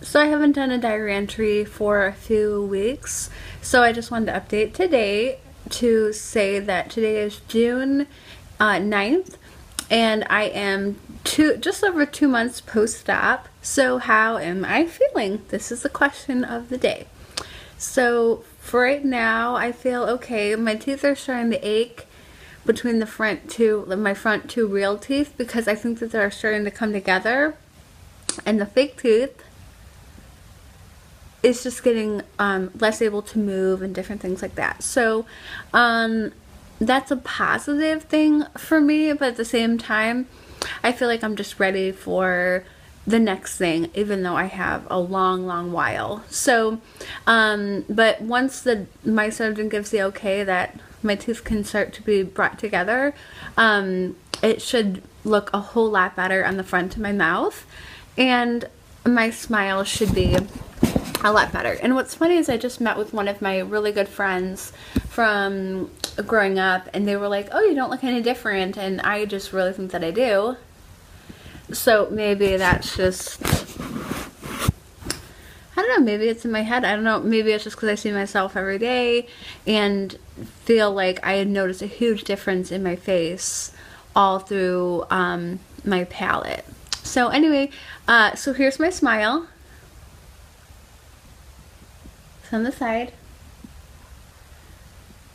So I haven't done a diary entry for a few weeks, so I just wanted to update today to say that today is June uh, 9th and I am two just over two months post-op. So how am I feeling? This is the question of the day. So for right now, I feel okay. My teeth are starting to ache between the front two, my front two real teeth because I think that they're starting to come together. And the fake tooth is just getting um, less able to move and different things like that. So um, that's a positive thing for me, but at the same time, I feel like I'm just ready for the next thing, even though I have a long, long while. So, um, but once the my surgeon gives the okay that my teeth can start to be brought together, um, it should look a whole lot better on the front of my mouth, and my smile should be a lot better. And what's funny is I just met with one of my really good friends from growing up and they were like, "Oh, you don't look any different." And I just really think that I do. So maybe that's just I don't know, maybe it's in my head. I don't know. Maybe it's just cuz I see myself every day and feel like I had noticed a huge difference in my face all through um, my palate. So anyway, uh, so here's my smile on the side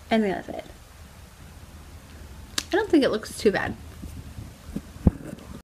and the other side. I don't think it looks too bad.